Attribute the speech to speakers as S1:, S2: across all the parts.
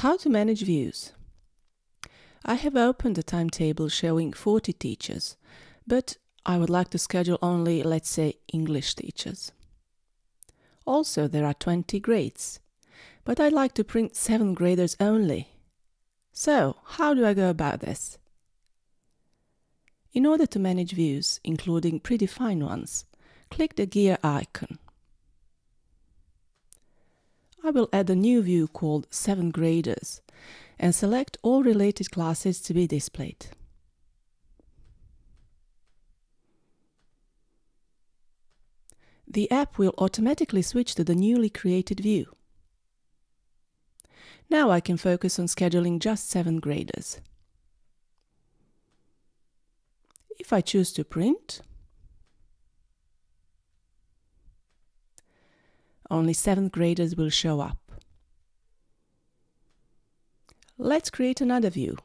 S1: How to manage views. I have opened a timetable showing 40 teachers, but I would like to schedule only, let's say, English teachers. Also, there are 20 grades, but I'd like to print 7th graders only. So, how do I go about this? In order to manage views, including predefined ones, click the gear icon. I will add a new view called 7 graders and select all related classes to be displayed. The app will automatically switch to the newly created view. Now I can focus on scheduling just 7 graders. If I choose to print, only 7th graders will show up. Let's create another view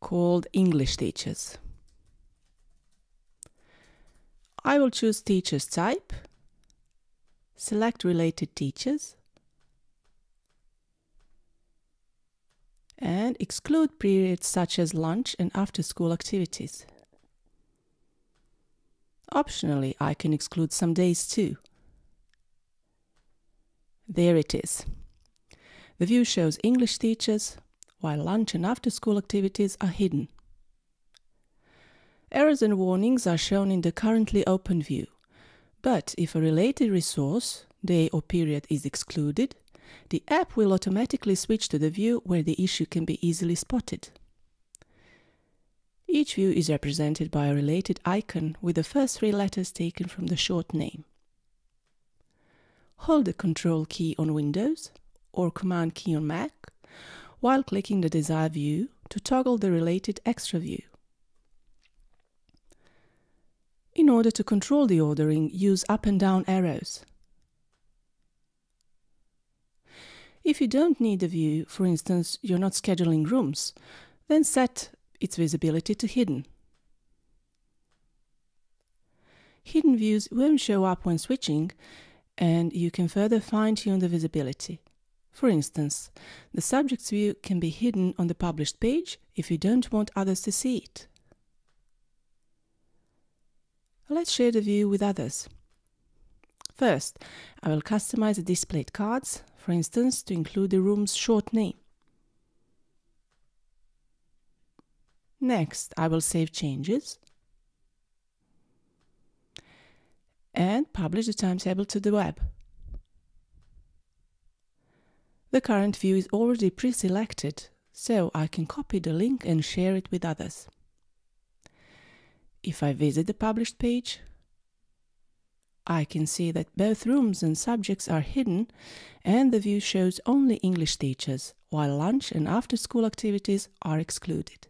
S1: called English Teachers. I will choose Teachers type, select Related Teachers, and exclude periods such as lunch and after-school activities. Optionally, I can exclude some days too. There it is. The view shows English teachers, while lunch and after-school activities are hidden. Errors and warnings are shown in the currently open view, but if a related resource, day or period is excluded, the app will automatically switch to the view where the issue can be easily spotted. Each view is represented by a related icon with the first three letters taken from the short name. Hold the Control key on Windows or Command key on Mac while clicking the desired view to toggle the related extra view. In order to control the ordering, use up and down arrows. If you don't need the view, for instance, you're not scheduling rooms, then set its visibility to hidden. Hidden views won't show up when switching, and you can further fine-tune the visibility. For instance, the subject's view can be hidden on the published page if you don't want others to see it. Let's share the view with others. First, I will customize the displayed cards, for instance, to include the room's short name. Next, I will save changes and publish the timetable to the web. The current view is already pre-selected, so I can copy the link and share it with others. If I visit the published page, I can see that both rooms and subjects are hidden and the view shows only English teachers, while lunch and after-school activities are excluded.